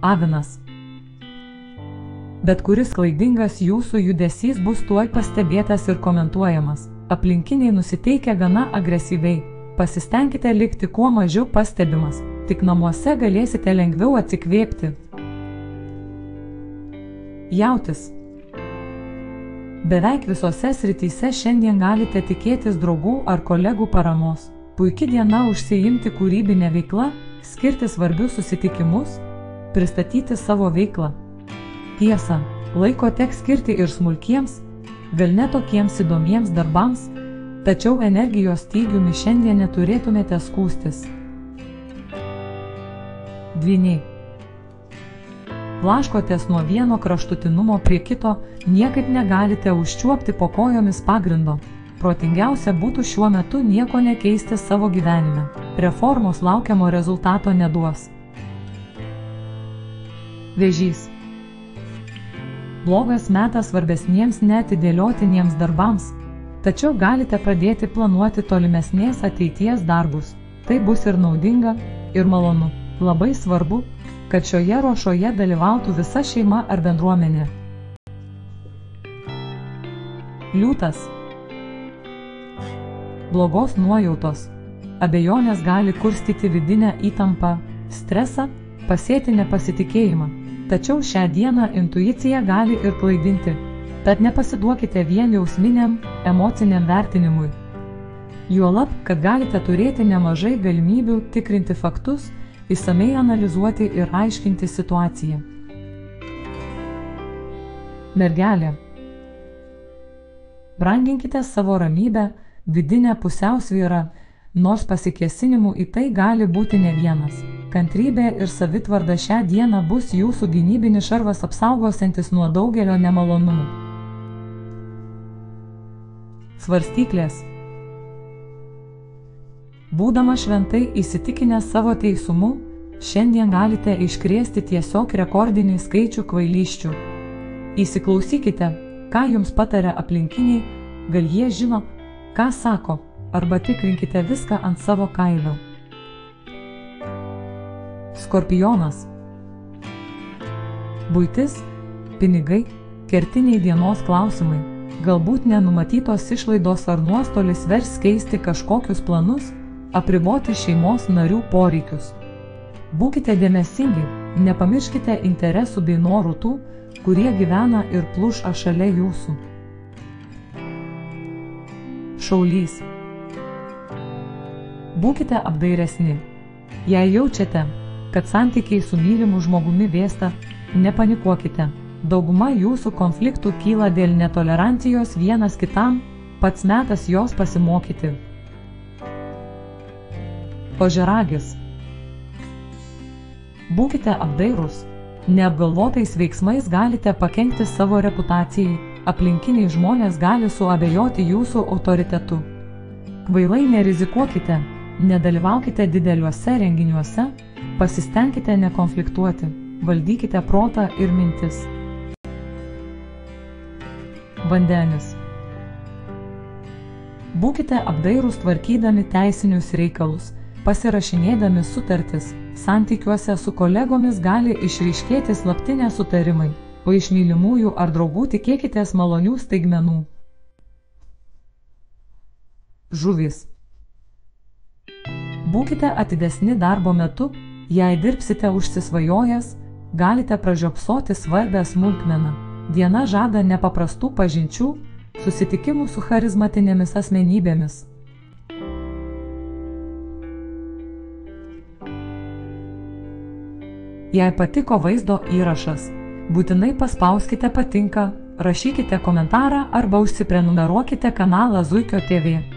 Avinas. Bet kuris klaidingas jūsų judesys bus tuoj pastebėtas ir komentuojamas. Aplinkiniai nusiteikia gana agresyviai. Pasistengkite likti kuo mažiau pastebimas. Tik namuose galėsite lengviau atsikvėpti. Jautis. Beveik visose srityse šiandien galite tikėtis draugų ar kolegų paramos. Puikia diena užsiimti kūrybinę veiklą, skirti svarbius susitikimus, pristatyti savo veiklą. Tiesa, laiko teks skirti ir smulkiems, gal netokiems įdomiems darbams, tačiau energijos stygiumi šiandien neturėtumėte skūstis. Dviniai. Blaškotės nuo vieno kraštutinumo prie kito, niekaip negalite užčiuopti po kojomis pagrindo. Protingiausia būtų šiuo metu nieko nekeisti savo gyvenime. Reformos laukiamo rezultato neduos. Vėžys. Blogas metas svarbesniems netidėliotiniems darbams, tačiau galite pradėti planuoti tolimesnės ateities darbus. Tai bus ir naudinga, ir malonu. Labai svarbu, kad šioje ruošoje dalyvautų visa šeima ar bendruomenė. Liūtas. Blogos nuojautos. Abejonės gali kurstyti vidinę įtampą, stresą, pasėti nepasitikėjimą. Tačiau šią dieną intuicija gali ir klaidinti. Tad nepasiduokite vien jausminiam, emociniam vertinimui. Juolab, kad galite turėti nemažai galimybių tikrinti faktus, įsamei analizuoti ir aiškinti situaciją. Mergelė. Branginkite savo ramybę, vidinę pusiausvyrą, nors pasikesinimų į tai gali būti ne vienas. Kantrybė ir savitvarda šią dieną bus jūsų gynybinis šarvas apsaugosiantis nuo daugelio nemalonumų. Svarstyklės. Būdama šventai įsitikinę savo teisumu, šiandien galite iškrėsti tiesiog rekordinį skaičių kvailyščių. Įsiklausykite, ką jums pataria aplinkiniai, gal jie žino, ką sako, arba tikrinkite viską ant savo kailio. Skorpionas. Būtis, pinigai, kertiniai dienos klausimai, galbūt nenumatytos išlaidos ar nuostolis vers keisti kažkokius planus, apriboti šeimos narių poreikius. Būkite dėmesingi, nepamirškite interesų bei norų tų, kurie gyvena ir pluša šalia jūsų. Šaulys. Būkite apdairesni. Jei jaučiate, kad santykiai su mylimu žmogumi vėsta, nepanikuokite. Dauguma jūsų konfliktų kyla dėl netolerancijos vienas kitam, pats metas jos pasimokyti. Ožeragis. Būkite apdairūs. Neapgalvotais veiksmais galite pakengti savo reputacijai, aplinkiniai žmonės gali suabejoti jūsų autoritetu. Kvailai nerizikuokite, nedalyvaukite dideliuose renginiuose, pasistengkite nekonfliktuoti, valdykite protą ir mintis. Vandenis. Būkite apdairūs tvarkydami teisinius reikalus, pasirašinėdami sutartis, santykiuose su kolegomis gali išryškėti slapti nesutarimai, o iš mylimųjų ar draugų tikėkitės malonių staigmenų. Žuvys. Būkite atidesni darbo metu, jei dirbsite užsisvajojęs, galite pražiopsoti svarbę smulkmeną. Diena žada nepaprastų pažinčių, susitikimų su charizmatinėmis asmenybėmis. Jei patiko vaizdo įrašas, būtinai paspauskite patinka, rašykite komentarą arba užsiprenumeruokite kanalą Zuikio TV.